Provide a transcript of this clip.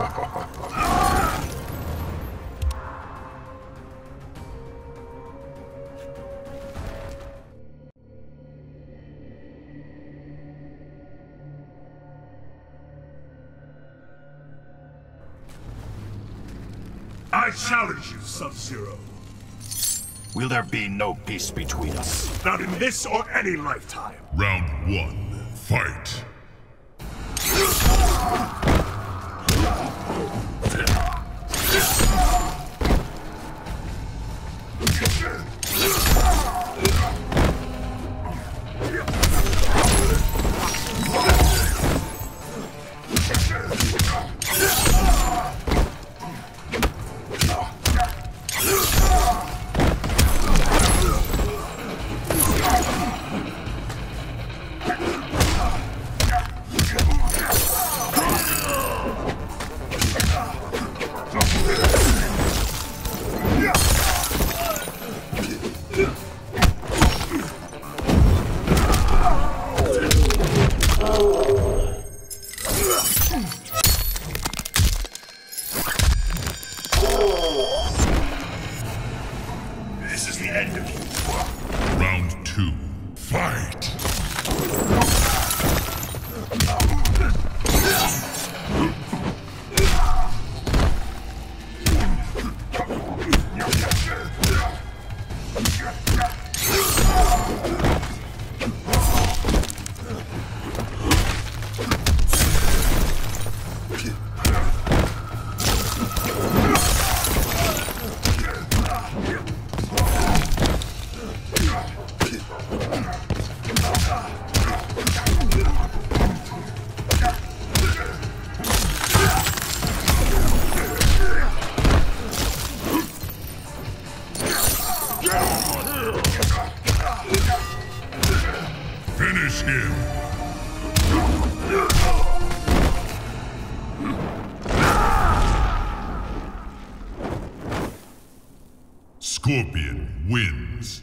I challenge you, Sub-Zero. Will there be no peace between us? Not in this or any lifetime. Round one, fight. Yeah. This is the end of you. Round two, fight. Finish him. Scorpion wins.